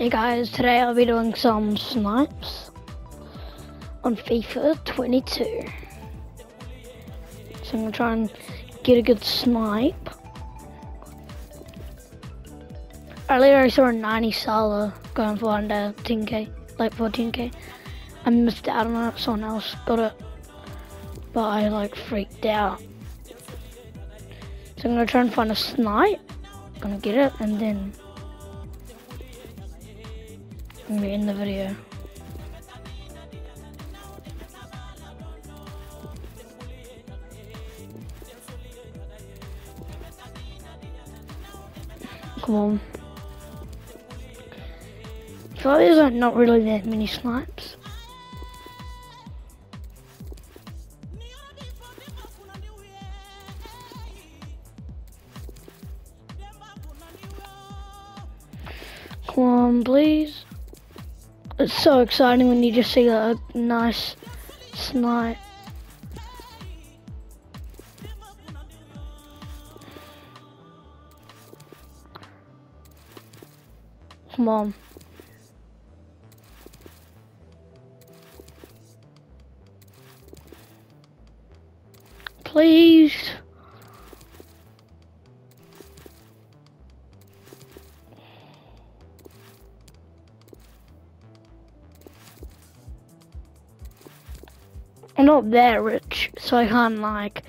Hey guys, today I'll be doing some snipes on FIFA 22. So I'm gonna try and get a good snipe. Earlier I saw a 90 Salah going for under 10k, like 14k. I missed it out on it, if someone else got it. But I like freaked out. So I'm gonna try and find a snipe. Gonna get it and then I'm gonna end the video. Come on. So there's like not really that many snipes. Come on, please. It's so exciting when you just see a nice snipe. Come on. Please. I'm not that rich, so I can't like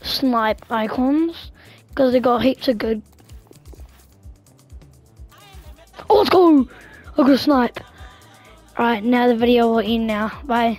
snipe icons because they got heaps of good. Oh, let's go! I got a snipe. Alright, now the video will end now. Bye.